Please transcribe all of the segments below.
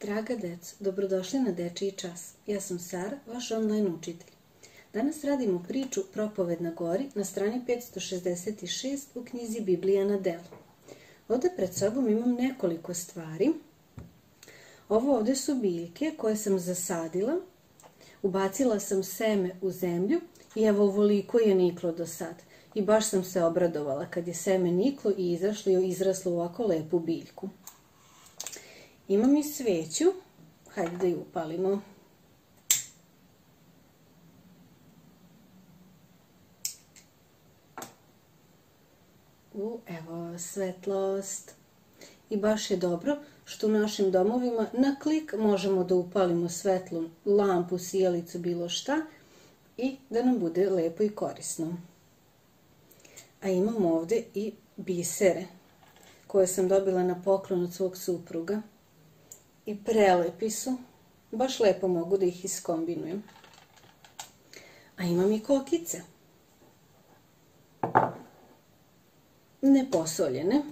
Draga deco, dobrodošli na Dečiji čas. Ja sam Sara, vaš online učitelj. Danas radimo priču Propoved na gori na strani 566 u knjizi Biblija na delu. Ovde pred sobom imam nekoliko stvari. Ovo ovde su biljke koje sam zasadila. Ubacila sam seme u zemlju i evo ovoliko je niklo do sad. I baš sam se obradovala kad je seme niklo i izašlo i izraslo u ovako lepu biljku. Imam i sveću. Hajde da ju upalimo. U, evo, svetlost. I baš je dobro što u našim domovima na klik možemo da upalimo svetlu lampu, sijalicu, bilo šta i da nam bude lepo i korisno. A imam ovde i bisere koje sam dobila na poklon od svog supruga i prelepi su. Baš lepo mogu da ih iskombinujem. A imam i kokice. Neposoljene.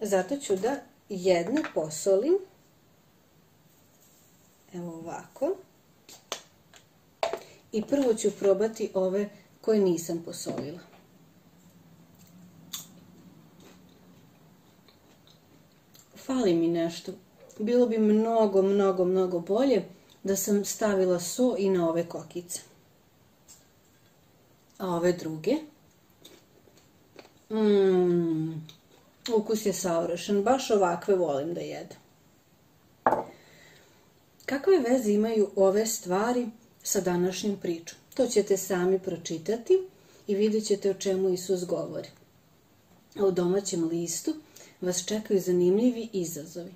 Zato ću da jedne posolim. Evo ovako. I prvo ću probati ove koje nisam posolila. Fali mi nešto bilo bi mnogo, mnogo, mnogo bolje da sam stavila so i na ove kokice. A ove druge? Mmm, ukus je savršen, baš ovakve volim da jedem. Kakve veze imaju ove stvari sa današnjim pričom? To ćete sami pročitati i vidjet ćete o čemu Isus govori. A u domaćem listu vas čekaju zanimljivi izazovi.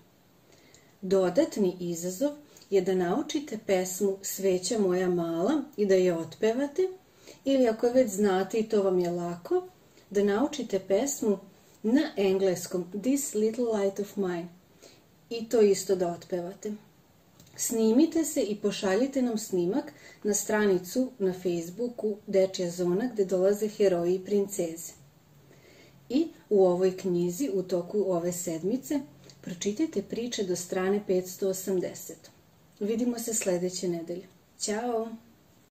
Dodatni izazov je da naučite pesmu Sveća moja mala i da je otpevate, ili ako je već znate i to vam je lako, da naučite pesmu na engleskom This Little Light of Mine i to isto da otpevate. Snimite se i pošaljite nam snimak na stranicu na Facebooku Dečja zona gde dolaze heroji i princeze. I u ovoj knjizi u toku ove sedmice Pročitajte priče do strane 580. Vidimo se sledeće nedelje. Ćao!